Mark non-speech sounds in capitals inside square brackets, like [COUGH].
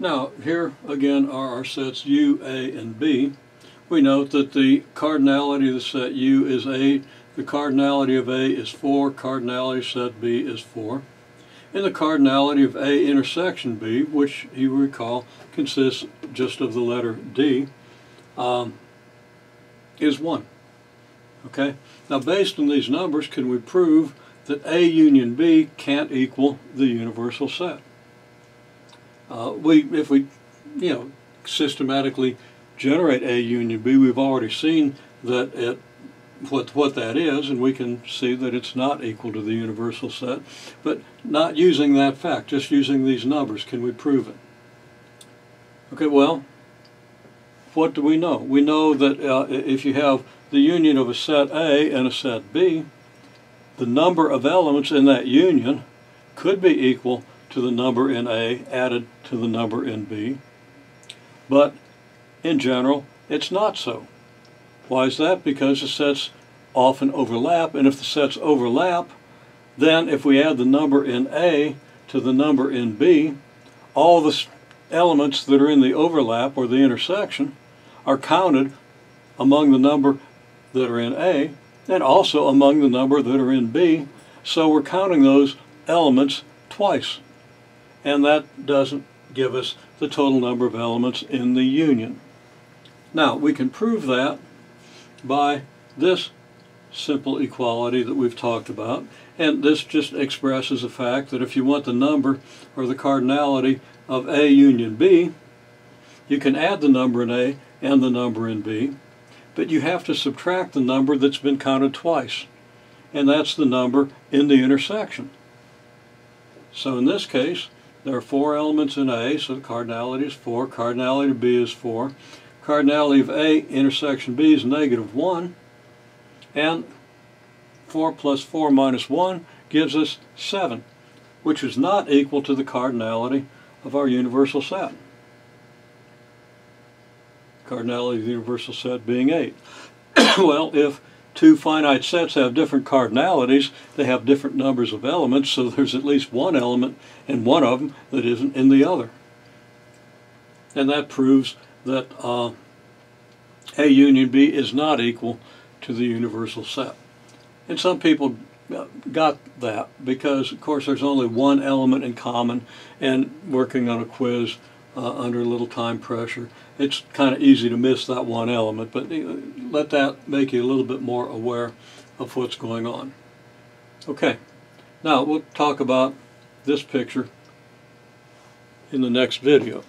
Now, here again are our sets U, A, and B. We note that the cardinality of the set U is 8, the cardinality of A is 4, cardinality set B is 4. And the cardinality of A intersection B, which you recall consists just of the letter D, um, is 1. Okay? Now based on these numbers, can we prove that A union B can't equal the universal set? Uh, we, if we, you know, systematically generate A union B, we've already seen that it, what, what that is, and we can see that it's not equal to the universal set. But not using that fact, just using these numbers, can we prove it? Okay, well, what do we know? We know that uh, if you have the union of a set A and a set B, the number of elements in that union could be equal to the number in A added to the number in B. But in general, it's not so. Why is that? Because the sets often overlap, and if the sets overlap, then if we add the number in A to the number in B, all the elements that are in the overlap or the intersection are counted among the number that are in A and also among the number that are in B. So we're counting those elements twice. And that doesn't give us the total number of elements in the union. Now, we can prove that by this simple equality that we've talked about. And this just expresses the fact that if you want the number or the cardinality of A union B, you can add the number in A and the number in B but you have to subtract the number that's been counted twice. And that's the number in the intersection. So in this case, there are four elements in A, so the cardinality is 4, cardinality of B is 4. Cardinality of A intersection B is negative 1, and 4 plus 4 minus 1 gives us 7, which is not equal to the cardinality of our universal set cardinality of the universal set being 8. [COUGHS] well, if two finite sets have different cardinalities, they have different numbers of elements, so there's at least one element in one of them that isn't in the other. And that proves that uh, A union B is not equal to the universal set. And some people uh, got that because, of course, there's only one element in common, and working on a quiz uh, under a little time pressure. It's kind of easy to miss that one element, but let that make you a little bit more aware of what's going on. Okay, now we'll talk about this picture in the next video.